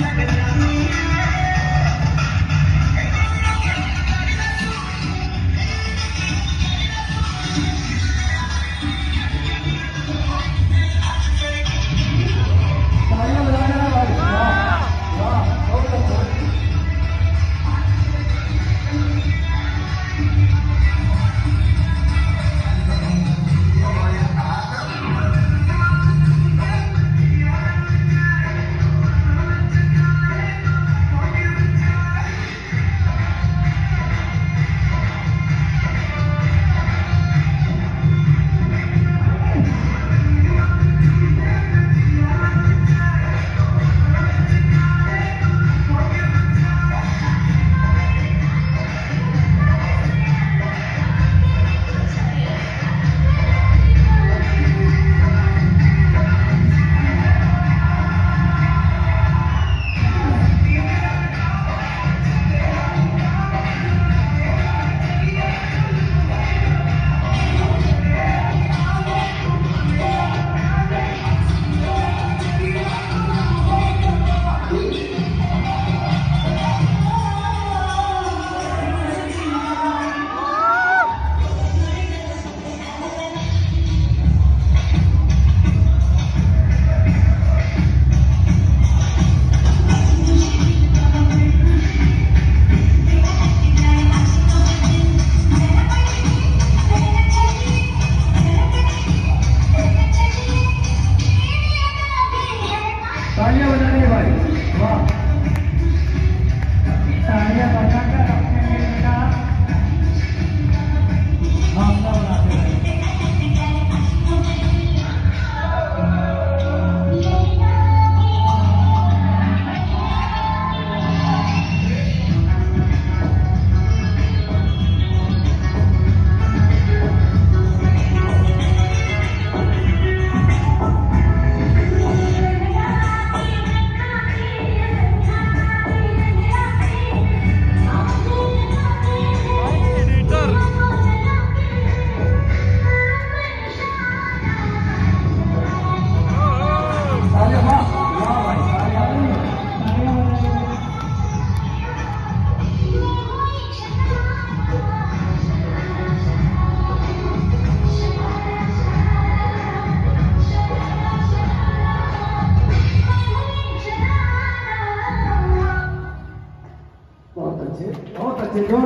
thank Señor.